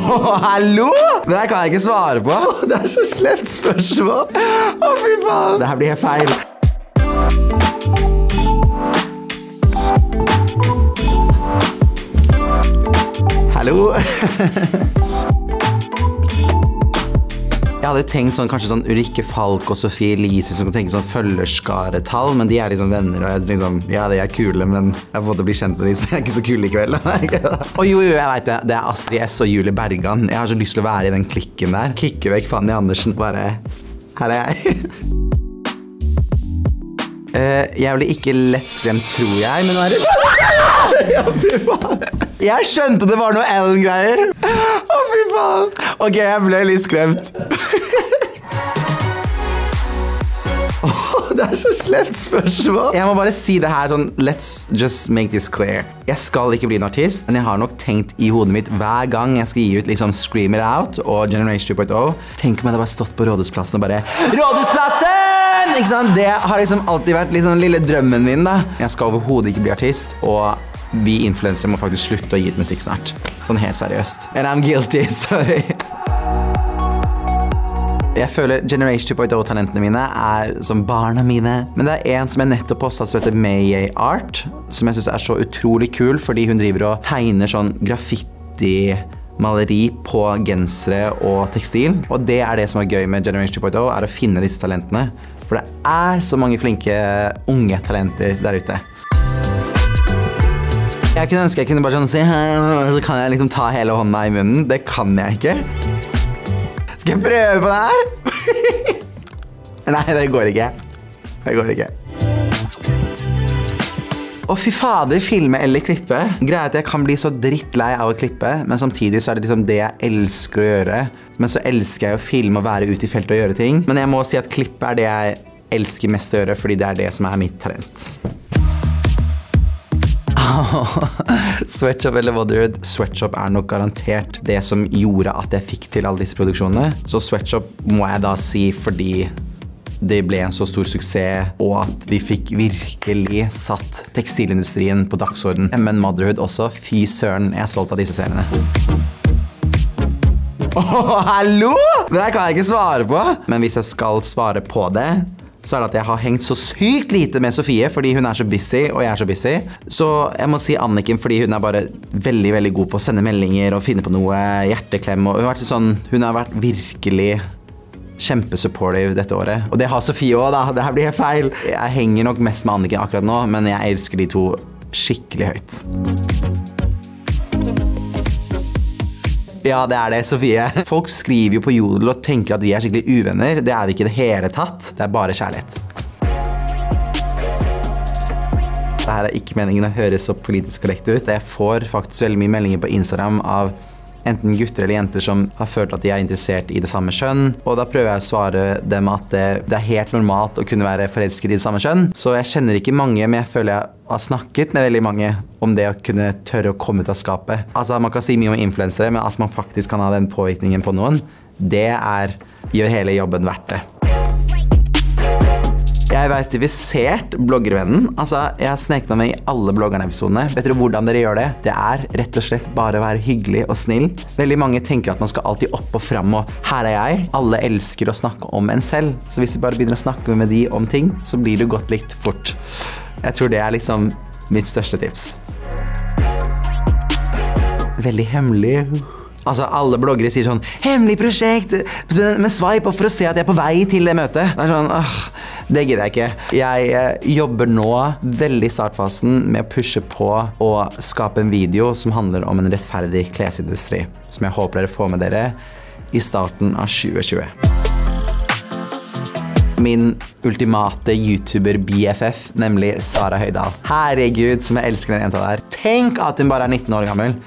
Å, hallo! Det der kan jeg ikke svare på. Det er så slemt spørsmål. Å, fy faen. Det her blir helt feil. Hallo. Hadde tenkt sånn, kanskje sånn Ulrikke Falk og Sofie Elise som kan tenke sånn følgerskaretall, men de er liksom venner, og jeg liksom, ja, de er kule, men jeg får måtte bli kjent med de, så jeg er ikke så kul likevel. Og jo, jo, jeg vet det. Det er Astrid S og Julie Bergan. Jeg har så lyst til å være i den klikken der. Kikke vekk Fanny Andersen. Bare Her er jeg. Eh, jeg ble ikke lettskremt, tror jeg, men nå er det. Jeg skjønte det var noe Ellen-greier. Å, fy faen. Ok, jeg ble litt skremt. Det er så slemt spørsmål. Jeg må bare si det her sånn Let's just make this clear. Jeg skal ikke bli en artist, men jeg har nok tenkt i hodet mitt hver gang jeg skal gi ut liksom Scream It Out og Generation 2.0 Tenk om jeg hadde bare stått på Rådhusplassen og bare Rådhusplassen! Ikke sant? Det har liksom alltid vært liksom lille drømmen min. da Jeg skal overhodet ikke bli artist, og vi influensere må faktisk slutte å gi ut musikk snart. Sånn helt seriøst. And I'm guilty, sorry. Jeg føler Generation 2.0-talentene mine er som barna mine. Men det er en som jeg nettopp posta som heter Mayay Art, som jeg syns er så utrolig kul, fordi hun driver og tegner sånn graffiti-maleri på gensere og tekstil. Og det er det som er gøy med Generation 2.0, er å finne disse talentene. For det er så mange flinke unge talenter der ute. Jeg kunne ønske jeg kunne bare sånn si Så kan jeg liksom ta hele hånda i munnen. Det kan jeg ikke. Skal jeg prøve på det her? Nei, det går ikke. Det går ikke. Å, fy fader, filme eller klippe. Greia er at jeg kan bli så drittlei av å klippe, men samtidig så er det liksom det jeg elsker å gjøre. Men så elsker jeg å filme og være ute i feltet og gjøre ting. Men jeg må si at klippe er det jeg elsker mest å gjøre, fordi det er det som er mitt talent. Sweatshop eller Wotherhood. Sweatshop er nok garantert det som gjorde at jeg fikk til alle disse produksjonene. Så Sweatshop må jeg da si fordi det ble en så stor suksess, og at vi fikk virkelig satt tekstilindustrien på dagsorden. Men Motherhood også. Fy søren, jeg er solgt av disse seriene. Åh, hallo! Det kan jeg ikke svare på. Men hvis jeg skal svare på det, så er det at jeg har hengt så sykt lite med Sofie fordi hun er så busy, og jeg er så busy. Så jeg må si Anniken fordi hun er bare veldig veldig god på å sende meldinger og finne på noe, hjerteklem. og Hun har vært, sånn, hun har vært virkelig kjempesupportive dette året. Og det har Sofie òg, da. Det her blir helt feil. Jeg henger nok mest med Anniken akkurat nå, men jeg elsker de to skikkelig høyt. Ja, det er det, Sofie. Folk skriver jo på Jodel og tenker at vi er skikkelig uvenner. Det er vi ikke i det hele tatt. Det er bare kjærlighet. Det her er ikke meningen å høres så politisk korrekt ut. Jeg får faktisk veldig mye meldinger på Instagram av enten gutter eller jenter som har følt at de er interessert i det samme kjønn. Og da prøver jeg å svare dem at det, det er helt normalt å kunne være forelsket i det samme kjønn. Så jeg kjenner ikke mange, men jeg føler jeg har snakket med veldig mange om det å kunne tørre å komme ut av skapet. Altså Man kan si mye om influensere, men at man faktisk kan ha den påvirkningen på noen, det er, gjør hele jobben verdt det. Jeg er verifisert bloggervennen. Altså, Jeg har sneket meg i alle bloggerne-episodene. Vet dere hvordan dere gjør det? Det er rett og slett bare å være hyggelig og snill. Veldig mange tenker at man skal alltid opp og fram, og her er jeg. Alle elsker å snakke om en selv, så hvis vi bare begynner å snakke med de om ting, så blir du godt likt fort. Jeg tror det er liksom mitt største tips. Veldig hemmelig. Altså, Alle bloggere sier sånn 'Hemmelig prosjekt!' Men swipe opp for å se at jeg er på vei til det møtet. Det er sånn, åh, det gidder jeg ikke. Jeg eh, jobber nå veldig i startfasen med å pushe på å skape en video som handler om en rettferdig klesindustri. Som jeg håper dere får med dere i starten av 2020. Min ultimate YouTuber-BFF, nemlig Sara Høydahl. Herregud, som jeg elsker den jenta der. Tenk at hun bare er 19 år gammel.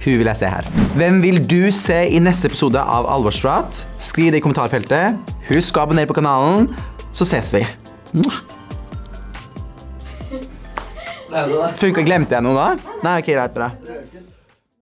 Hun vil jeg se her. Hvem vil du se i neste episode av Alvorsprat? Skriv det i kommentarfeltet. Husk å abonnere på kanalen, så ses vi. Funka, glemte jeg noe da? Nei, ok, greit, bra.